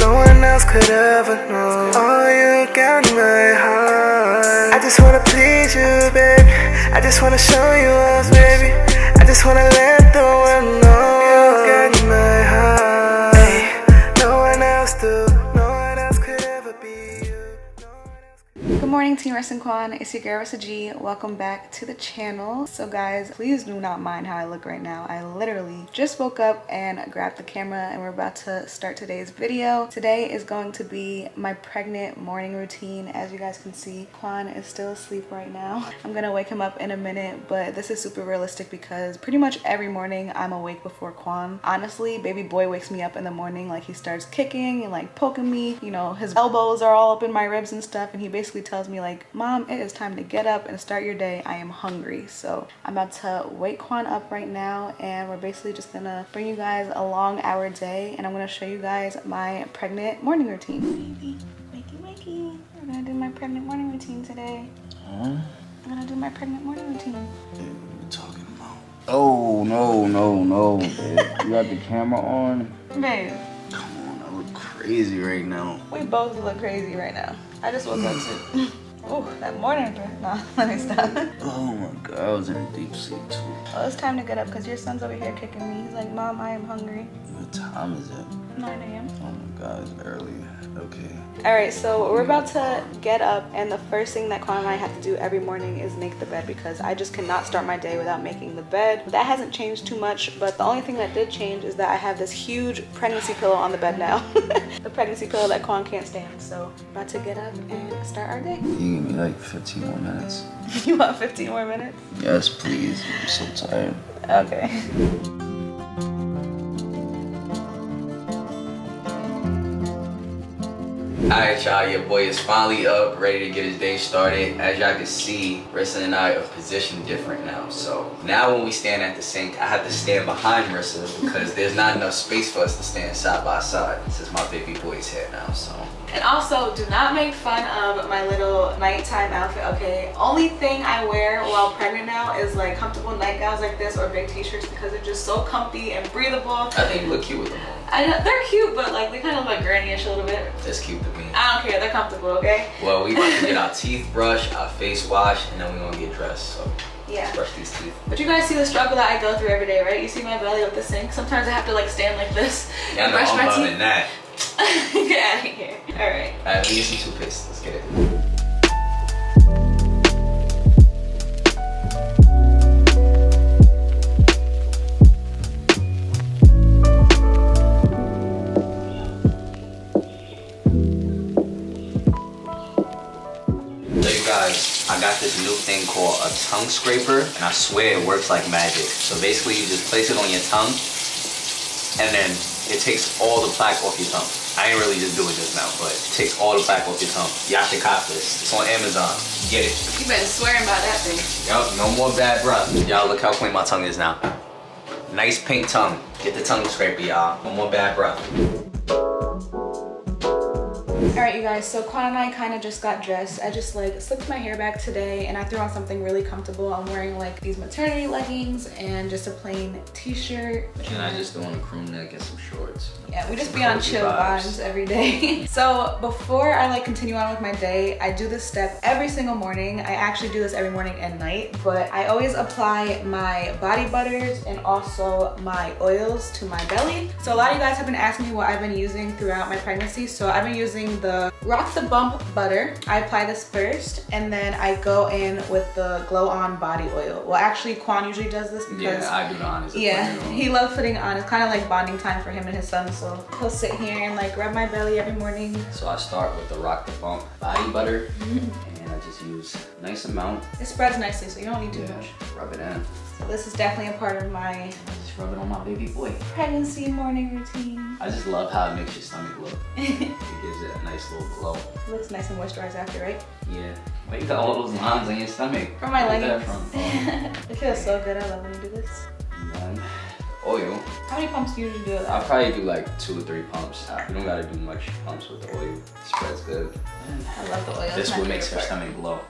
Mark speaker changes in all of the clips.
Speaker 1: No one else could ever know. Oh, you got my heart. I just wanna please you, baby I just wanna show you off, baby. I just wanna let the world know
Speaker 2: morning, Team Riss and Quan. It's your girl, Rissa G. Welcome back to the channel. So, guys, please do not mind how I look right now. I literally just woke up and grabbed the camera, and we're about to start today's video. Today is going to be my pregnant morning routine. As you guys can see, Quan is still asleep right now. I'm gonna wake him up in a minute, but this is super realistic because pretty much every morning I'm awake before Quan. Honestly, baby boy wakes me up in the morning, like he starts kicking and like poking me. You know, his elbows are all up in my ribs and stuff, and he basically tells me like, Mom, it is time to get up and start your day. I am hungry. So I'm about to wake Quan up right now, and we're basically just gonna bring you guys along our day, and I'm gonna show you guys my pregnant morning routine. Baby, wakey wakey. I'm gonna do my pregnant morning routine today. Huh? I'm gonna do my pregnant morning routine.
Speaker 3: What are you talking about? Oh, no, no, no. babe. you got the camera on?
Speaker 2: Babe,
Speaker 3: Come on, I look crazy right now.
Speaker 2: we both look crazy right now. I just woke up too. Oh, that morning dress. Nah, let me stop.
Speaker 3: Oh my god, I was in a deep sleep too.
Speaker 2: Oh, it's time to get up because your son's over here kicking me. He's like, Mom, I am hungry.
Speaker 3: What time is it?
Speaker 2: 9 a.m.
Speaker 3: Oh my god, it's early. Okay.
Speaker 2: All right, so we're about to get up, and the first thing that Quan and I have to do every morning is make the bed because I just cannot start my day without making the bed. That hasn't changed too much, but the only thing that did change is that I have this huge pregnancy pillow on the bed now. the pregnancy pillow that Quan can't stand. So, about to get up and start our day.
Speaker 3: You give me like 15 more minutes.
Speaker 2: You want 15 more minutes?
Speaker 3: Yes, please. I'm so tired.
Speaker 2: Okay.
Speaker 4: Alright y'all, your boy is finally up, ready to get his day started. As y'all can see, Rissa and I are positioned different now. So now when we stand at the sink, I have to stand behind Rissa because there's not enough space for us to stand side by side. This is my baby boy's head now, so.
Speaker 2: And also, do not make fun of my little nighttime outfit, okay? Only thing I wear while pregnant now is like comfortable nightgowns like this or big t-shirts because they're just so comfy and breathable.
Speaker 4: I think you look cute with them on.
Speaker 2: I know, they're cute, but like they kind of look like granny-ish a little bit.
Speaker 4: That's cute.
Speaker 2: I don't care, they're comfortable, okay?
Speaker 4: Well, we about to get our teeth brushed, our face washed, and then we're gonna get dressed. So
Speaker 2: Yeah.
Speaker 4: let's brush these teeth.
Speaker 2: But you guys see the struggle that I go through every day, right? You see my belly with the sink. Sometimes I have to like stand like this
Speaker 4: Yeah,
Speaker 2: and
Speaker 4: no,
Speaker 2: brush
Speaker 4: I'm
Speaker 2: my
Speaker 4: loving
Speaker 2: teeth.
Speaker 4: that.
Speaker 2: get out of here. All right.
Speaker 4: Alright, let me get some toothpaste. Let's get it. A tongue scraper, and I swear it works like magic. So basically, you just place it on your tongue, and then it takes all the plaque off your tongue. I ain't really just do this now, but it takes all the plaque off your tongue. Y'all should cop this. It's on Amazon. Get it.
Speaker 2: You been swearing by that thing.
Speaker 4: Yup, no more bad breath. Y'all look how clean my tongue is now. Nice pink tongue. Get the tongue scraper, y'all. No more bad breath.
Speaker 2: All right, you guys, so Quan and I kind of just got dressed. I just like slicked my hair back today and I threw on something really comfortable. I'm wearing like these maternity leggings and just a plain t-shirt.
Speaker 4: And I just doing a crew neck and some shorts.
Speaker 2: Yeah, we just
Speaker 4: Some
Speaker 2: be on chill
Speaker 4: vibes.
Speaker 2: vibes every day. so before I like continue on with my day, I do this step every single morning. I actually do this every morning and night, but I always apply my body butters and also my oils to my belly. So a lot of you guys have been asking me what I've been using throughout my pregnancy. So I've been using the Rock the Bump butter. I apply this first and then I go in with the Glow On body oil. Well, actually Quan usually does this because
Speaker 4: Yeah, I do the honors. of
Speaker 2: yeah,
Speaker 4: putting it on.
Speaker 2: he loves putting it on. It's kind of like bonding time for him and his son. So he'll sit here and like rub my belly every morning.
Speaker 4: So I start with the Rock the Bump body butter, mm-hmm. and I just use a nice amount.
Speaker 2: It spreads nicely, so you don't need too
Speaker 4: Yeah,
Speaker 2: much.
Speaker 4: rub it in.
Speaker 2: So this is definitely a part of my
Speaker 4: just rub it on my baby boy.
Speaker 2: pregnancy morning routine.
Speaker 4: I just love how it makes your stomach look. It gives it a nice little glow.
Speaker 2: It Looks nice and moisturized after, right?
Speaker 4: Yeah. Why you got all those lines on your stomach?
Speaker 2: From my leggings.
Speaker 4: from? Oh,
Speaker 2: it feels so good. I love when you do this.
Speaker 4: then oil.
Speaker 2: How many pumps do you usually do?
Speaker 4: I'll probably do like two or three pumps. You don't gotta do much pumps with the oil. It Spreads good.
Speaker 2: I love the oil.
Speaker 4: This what makes her
Speaker 2: favorite
Speaker 4: stomach glow.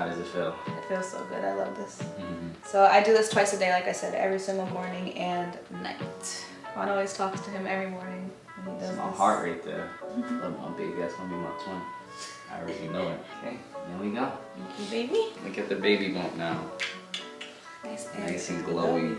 Speaker 4: Look at this. How does it feel?
Speaker 2: It feels so good. I love this.
Speaker 4: Mhm.
Speaker 2: So I do this twice a day, like I said, every single morning and night. Quan always talks to him every morning. when he does
Speaker 4: my heart rate there. Love my baby. That's gonna be my twin. I already know it. Okay, there we go.
Speaker 2: Thank you, baby.
Speaker 4: Look at the baby bump now.
Speaker 2: Nice
Speaker 4: Nice and glowy.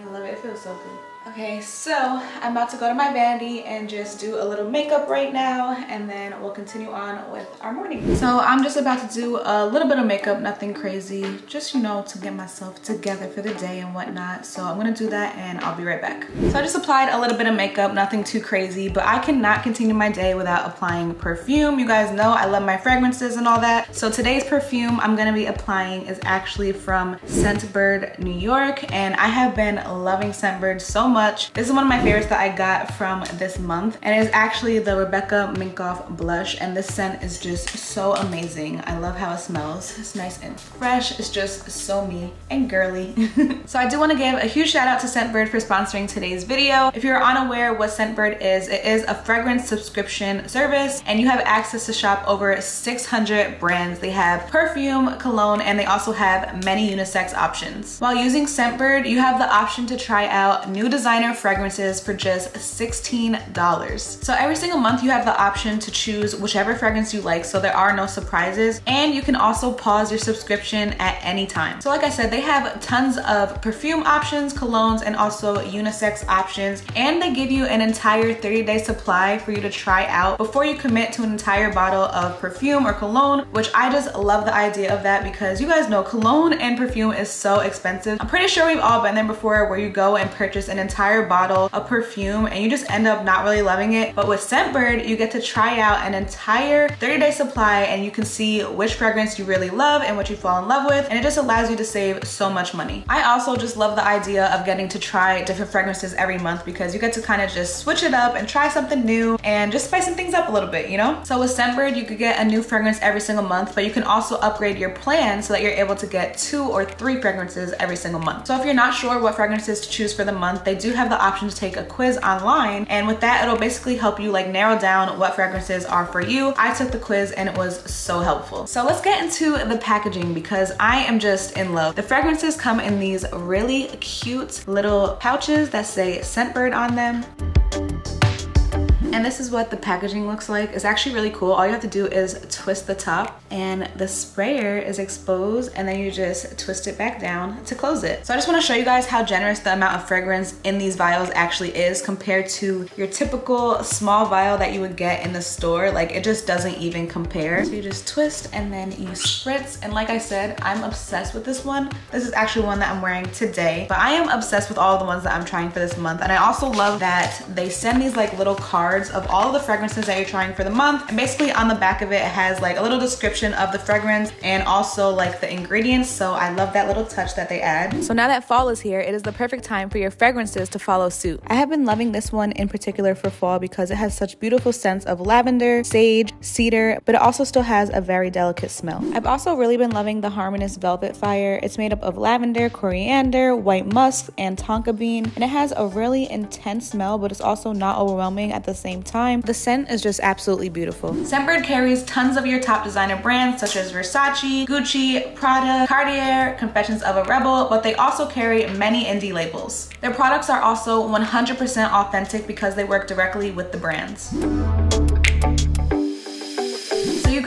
Speaker 2: I love it. It feels so good. Okay, so I'm about to go to my vanity and just do a little makeup right now and then we'll continue on with our morning. So I'm just about to do a little bit of makeup, nothing crazy, just you know, to get myself together for the day and whatnot. So I'm gonna do that and I'll be right back. So I just applied a little bit of makeup, nothing too crazy, but I cannot continue my day without applying perfume. You guys know I love my fragrances and all that. So today's perfume I'm gonna be applying is actually from Scentbird New York and I have been loving Scentbird so much. This is one of my favorites that I got from this month and it is actually the Rebecca Minkoff blush and this scent is just so amazing. I love how it smells. It's nice and fresh. It's just so me and girly. so I do want to give a huge shout out to Scentbird for sponsoring today's video. If you're unaware what Scentbird is, it is a fragrance subscription service and you have access to shop over 600 brands. They have perfume, cologne, and they also have many unisex options. While using Scentbird, you have the option to try out new designer fragrances for just $16. So every single month you have the option to choose whichever fragrance you like so there are no surprises and you can also pause your subscription at any time. So like I said, they have tons of perfume options, colognes, and also unisex options and they give you an entire 30 day supply for you to try out before you commit to an entire bottle of perfume or cologne, which I just love the idea of that because you guys know cologne and perfume is so expensive. I'm pretty sure we've all been there before where you go and purchase an entire bottle of perfume and you just end up not really loving it. But with Scentbird, you get to try out an entire 30 day supply and you can see which fragrance you really love and what you fall in love with. And it just allows you to save so much money. I also just love the idea of getting to try different fragrances every month because you get to kind of just switch it up and try something new and just spicing things up a little bit, you know? So with Scentbird, you could get a new fragrance every single month, but you can also upgrade your plan so that you're able to get two or three fragrances every single month. So if you're not sure what fragrances to choose for the month, they do have the option to take a quiz online. And with that, it'll basically help you like narrow down what fragrances are for you. I took the quiz and it was so helpful. So let's get into the packaging because I am just in love. The fragrances come in these really cute little pouches that say Scentbird on them. And this is what the packaging looks like. It's actually really cool. All you have to do is twist the top and the sprayer is exposed and then you just twist it back down to close it. So I just wanna show you guys how generous the amount of fragrance in these vials actually is compared to your typical small vial that you would get in the store. Like it just doesn't even compare. So you just twist and then you spritz. And like I said, I'm obsessed with this one. This is actually one that I'm wearing today, but I am obsessed with all the ones that I'm trying for this month. And I also love that they send these like little cards of all the fragrances that you're trying for the month. And basically on the back of it, it has like a little description of the fragrance and also like the ingredients. So I love that little touch that they add. So now that fall is here, it is the perfect time for your fragrances to follow suit. I have been loving this one in particular for fall because it has such beautiful scents of lavender, sage, cedar, but it also still has a very delicate smell. I've also really been loving the Harmonist Velvet Fire. It's made up of lavender, coriander, white musk, and tonka bean, and it has a really intense smell, but it's also not overwhelming at the same time. The scent is just absolutely beautiful. Scentbird carries tons of your top designer brands such as Versace, Gucci, Prada, Cartier, Confessions of a Rebel, but they also carry many indie labels. Their products are also 100% authentic because they work directly with the brands.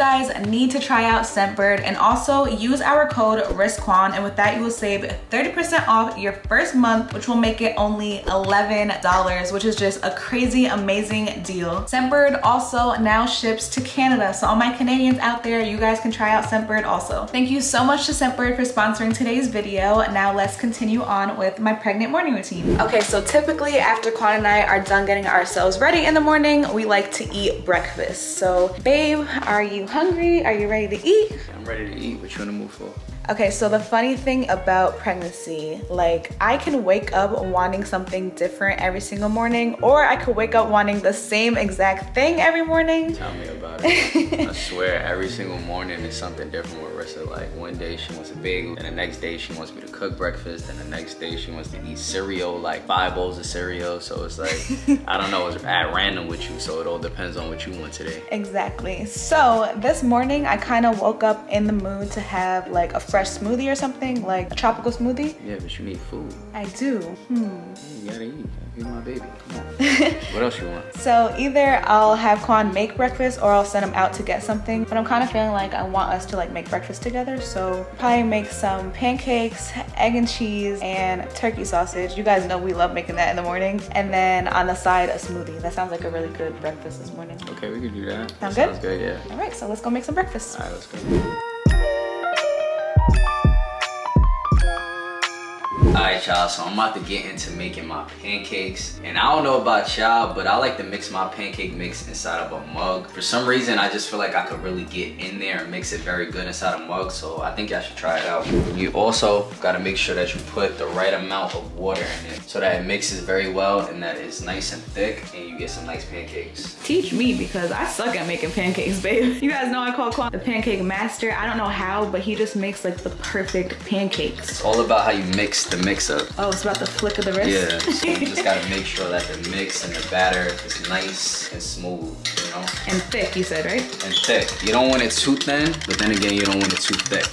Speaker 2: Guys need to try out Scentbird and also use our code RISSQUAN and with that you will save 30% off your first month which will make it only $11 which is just a crazy amazing deal. Scentbird also now ships to Canada so all my Canadians out there you guys can try out Scentbird also. Thank you so much to Scentbird for sponsoring today's video. Now let's continue on with my pregnant morning routine. Okay so typically after Quan and I are done getting ourselves ready in the morning we like to eat breakfast. So babe are you hungry? Are you ready to eat?
Speaker 4: I'm ready to eat. What you want to move for?
Speaker 2: Okay, so the funny thing about pregnancy, like I can wake up wanting something different every single morning, or I could wake up wanting the same exact thing every morning.
Speaker 4: Tell me about it. I swear, every single morning is something different with Rissa. Like one day she wants a bagel, and the next day she wants me to cook breakfast, and the next day she wants to eat cereal, like five bowls of cereal. So it's like, I don't know, it's at random with you. So it all depends on what you want today.
Speaker 2: Exactly. So this morning I kind of woke up in the mood to have like a fresh smoothie or something, like a tropical smoothie.
Speaker 4: Yeah, but you need food.
Speaker 2: I do. Hmm.
Speaker 4: You gotta eat. You're my baby. Come on. what else you want?
Speaker 2: So either I'll have Quan make breakfast or I'll send him out to get something. But I'm kind of feeling like I want us to like make breakfast together. So probably make some pancakes, egg and cheese, and turkey sausage. You guys know we love making that in the morning. And then on the side, a smoothie. That sounds like a really good breakfast this morning.
Speaker 4: Okay, we can do that.
Speaker 2: Sound
Speaker 4: that
Speaker 2: good?
Speaker 4: Sounds good, yeah.
Speaker 2: All right, so let's go make some breakfast.
Speaker 4: All right, let's go. Alright y'all, so I'm about to get into making my pancakes. And I don't know about y'all, but I like to mix my pancake mix inside of a mug. For some reason, I just feel like I could really get in there and mix it very good inside a mug. So I think y'all should try it out. You also gotta make sure that you put the right amount of water in it so that it mixes very well and that it's nice and thick and you get some nice pancakes.
Speaker 2: Teach me because I suck at making pancakes, babe. You guys know I call Quan the pancake master. I don't know how, but he just makes like the perfect pancakes.
Speaker 4: It's all about how you mix the mix up.
Speaker 2: Oh, it's about the flick of the wrist?
Speaker 4: Yeah, so you just gotta make sure that the mix and the batter is nice and smooth, you know?
Speaker 2: And thick, you said, right?
Speaker 4: And thick. You don't want it too thin, but then again, you don't want it too thick.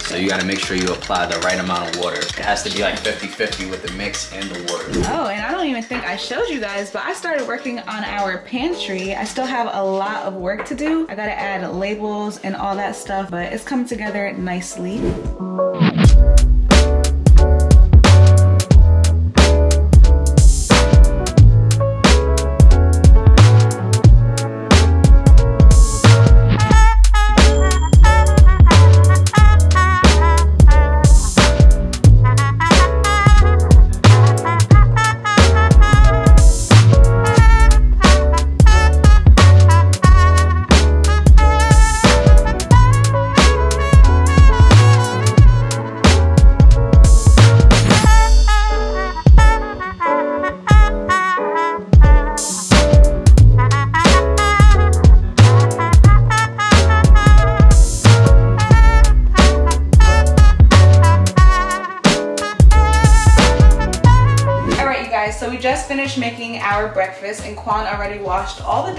Speaker 4: So you gotta make sure you apply the right amount of water. It has to be like 50-50 with the mix and the water.
Speaker 2: Oh, and I don't even think I showed you guys, but I started working on our pantry. I still have a lot of work to do. I gotta add labels and all that stuff, but it's coming together nicely.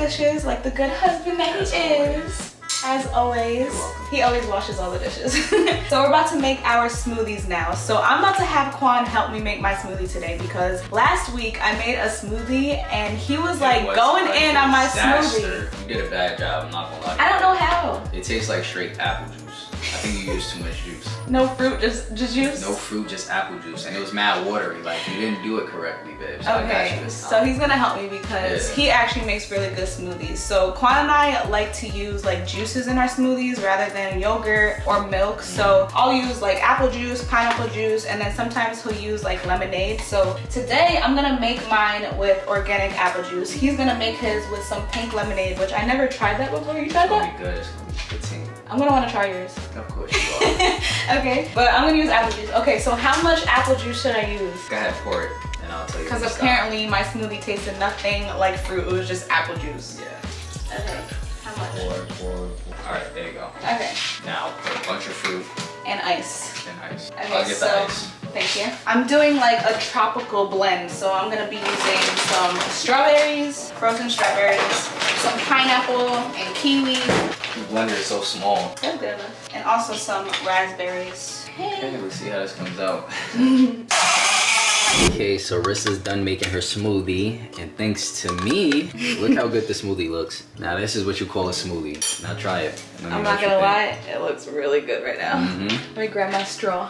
Speaker 2: Dishes like the good husband that he is. As always, he always washes all the dishes. so we're about to make our smoothies now. So I'm about to have Quan help me make my smoothie today because last week I made a smoothie and he was like
Speaker 4: was
Speaker 2: going in on my smoothie.
Speaker 4: You did a bad job, I'm not gonna lie.
Speaker 2: I don't know how.
Speaker 4: It tastes like straight apple juice. I think you used too much juice.
Speaker 2: No fruit, just just juice.
Speaker 4: No fruit, just apple juice. And it was mad watery. Like, you didn't do it correctly, babe. So
Speaker 2: Okay,
Speaker 4: you this time.
Speaker 2: so he's gonna help me because
Speaker 4: Yeah.
Speaker 2: he actually makes really good smoothies. So Quan and I like to use like juices in our smoothies rather than yogurt or milk. Mm-hmm. So I'll use like apple juice, pineapple juice, and then sometimes he'll use like lemonade. So today I'm gonna make mine with organic apple juice. He's gonna make his with some pink lemonade, which I never tried that before. You
Speaker 4: It's
Speaker 2: tried
Speaker 4: gonna
Speaker 2: that?
Speaker 4: be good. It's gonna be.
Speaker 2: I'm gonna wanna try yours.
Speaker 4: Of course you are.
Speaker 2: okay, but I'm gonna use apple juice. Okay, so how much apple juice should I use?
Speaker 4: Go ahead, pour it, and I'll tell you.
Speaker 2: Because apparently my smoothie tasted nothing like fruit. It was just apple juice.
Speaker 4: Yeah.
Speaker 2: Okay. How much?
Speaker 4: Pour, pour, pour. All right, there you go.
Speaker 2: Okay.
Speaker 4: Now put a bunch of fruit
Speaker 2: And ice.
Speaker 4: and ice.
Speaker 2: Okay,
Speaker 4: I'll get
Speaker 2: so
Speaker 4: the ice.
Speaker 2: thank you. I'm doing like a tropical blend, so I'm gonna be using some strawberries, frozen strawberries, some pineapple and kiwi.
Speaker 4: The blender is so small.
Speaker 2: That's good enough. And also some raspberries.
Speaker 4: Okay, let's see how this comes out. okay, so Rissa's done making her smoothie, and thanks to me, look how good the smoothie looks. Now this is what you call a smoothie. Now try it.
Speaker 2: I'm not gonna
Speaker 4: think.
Speaker 2: lie, it looks really good right now.
Speaker 4: Mhm.
Speaker 2: Let me grab my straw.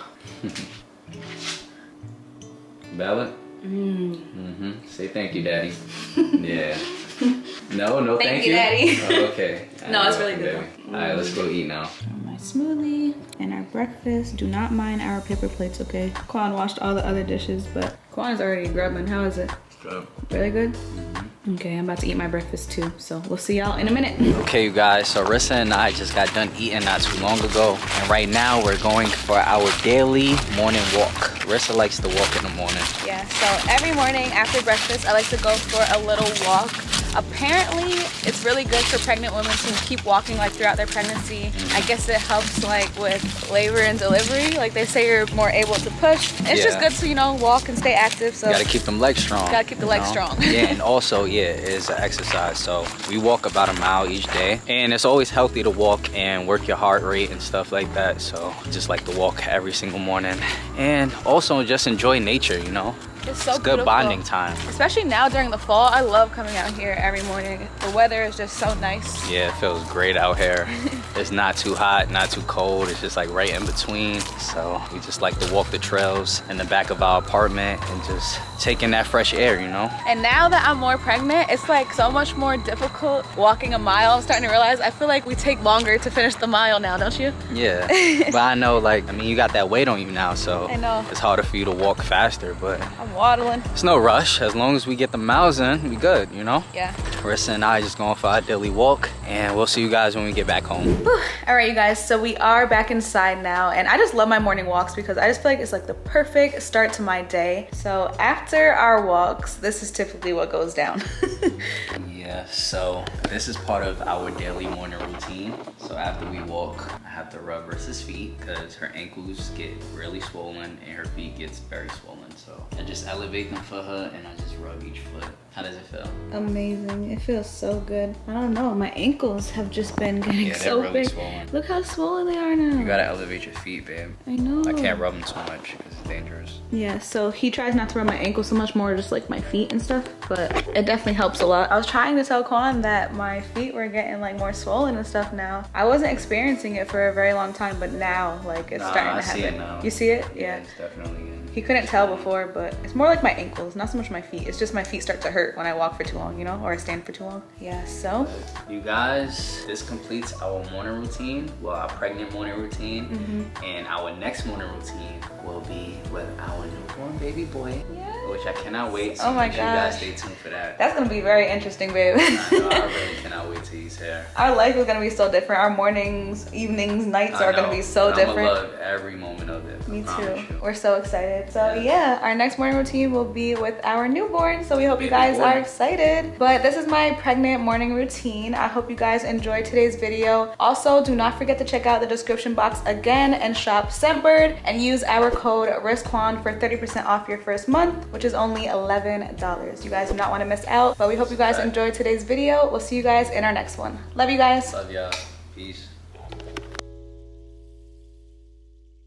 Speaker 4: Bella?
Speaker 2: Mm.
Speaker 4: Mm-hmm. Say thank you, Daddy. yeah. No, no,
Speaker 2: Thank
Speaker 4: thank,
Speaker 2: you, Daddy.
Speaker 4: Oh, okay.
Speaker 2: No, it's really good,
Speaker 4: baby. All right, let's go eat now.
Speaker 2: My smoothie and our breakfast. Do not mind our paper plates, okay? Quan washed all the other dishes, but Quan is already grubbing. How is it?
Speaker 4: Good.
Speaker 2: Really good? Mm-hmm. Okay, I'm about to eat my breakfast too, so we'll see y'all in a minute.
Speaker 4: Okay, you guys, so Rissa and I just got done eating not too long ago. And right now we're going for our daily morning walk. Rissa likes to walk in the morning.
Speaker 2: Yeah, so every morning after breakfast, I like to go for a little walk. Apparently, it's really good for pregnant women to keep walking like throughout their pregnancy. I guess it helps like with labor and delivery. Like they say you're more able to push. It's just good to, you know, walk and stay active. So
Speaker 4: You gotta keep them legs strong.
Speaker 2: Gotta keep the legs strong.
Speaker 4: yeah, and also, yeah, it's an exercise. So we walk about a mile each day. And it's always healthy to walk and work your heart rate and stuff like that. So just like to walk every single morning. And also just enjoy nature, you know?
Speaker 2: It's so
Speaker 4: It's good bonding time.
Speaker 2: Especially now during the fall, I love coming out here every morning. The weather is just so nice.
Speaker 4: Yeah, it feels great out here. it's not too hot, not too cold. It's just like right in between. So we just like to walk the trails in the back of our apartment and just taking that fresh air, you know?
Speaker 2: And now that I'm more pregnant, it's like so much more difficult walking a mile. I'm starting to realize I feel like we take longer to finish the mile now, don't you?
Speaker 4: Yeah. but I know, like, I mean, you got that weight on you now, so
Speaker 2: I know.
Speaker 4: it's harder for you to walk faster, but
Speaker 2: I'm waddling.
Speaker 4: it's no rush. As long as we get the miles in, we good, you know?
Speaker 2: Yeah.
Speaker 4: Rissa and I just going for our daily walk, and we'll see you guys when we get back home.
Speaker 2: All right, you guys, so we are back inside now, and I just love my morning walks because I just feel like it's like the perfect start to my day. So after our walks, this is typically what goes down.
Speaker 4: Yeah, so this is part of our daily morning routine. So after we walk, I have to rub Rissa's feet because her ankles get really swollen and her feet gets very swollen. So I just elevate them for her and I just rub each foot. How does it feel?
Speaker 2: Amazing. It feels so good. I don't know. My ankles have just been getting
Speaker 4: Yeah,
Speaker 2: so
Speaker 4: really
Speaker 2: big.
Speaker 4: swollen.
Speaker 2: Look how swollen they are now.
Speaker 4: You gotta elevate your feet, babe.
Speaker 2: I know.
Speaker 4: I can't rub them too much because it's dangerous.
Speaker 2: Yeah, so he tries not to rub my ankles so much more, just like my feet and stuff, but it definitely helps a lot. I was trying to tell Quan that my feet were getting like more swollen and stuff now. I wasn't experiencing it for a very long time, but now like it's
Speaker 4: Nah,
Speaker 2: starting
Speaker 4: I
Speaker 2: to
Speaker 4: see
Speaker 2: happen.
Speaker 4: it now.
Speaker 2: You see it? Yeah.
Speaker 4: it's definitely in.
Speaker 2: He couldn't tell before, but it's more like my ankles, not so much my feet. It's just my feet start to hurt when I walk for too long, you know, or I stand for too long. Yeah, so
Speaker 4: You guys, this completes our morning routine, well, our pregnant morning routine,
Speaker 2: Mm-hmm.
Speaker 4: and our next morning routine will be with our newborn baby boy,
Speaker 2: Yeah.
Speaker 4: Which I cannot wait. So
Speaker 2: Oh my
Speaker 4: make sure you guys
Speaker 2: gosh.
Speaker 4: stay tuned for that.
Speaker 2: that's gonna be very interesting, babe.
Speaker 4: I know, I really cannot wait to he's here.
Speaker 2: Our life is gonna be so different. Our mornings, evenings, nights
Speaker 4: I
Speaker 2: are gonna be so
Speaker 4: I'ma
Speaker 2: different.
Speaker 4: love every moment of it.
Speaker 2: Me too.
Speaker 4: you.
Speaker 2: We're so excited. So
Speaker 4: Yeah.
Speaker 2: yeah, our next morning routine will be with our newborn. So we hope you guys
Speaker 4: boy.
Speaker 2: are excited. But this is my pregnant morning routine. I hope you guys enjoyed today's video. Also, do not forget to check out the description box again and shop Scentbird and use our code RISSQUAN for 30% off your first month, which is only $11. You guys do not want to miss out. But we hope you guys enjoyed today's video. We'll see you guys in our next one. Love you guys.
Speaker 4: Love y'all. Peace.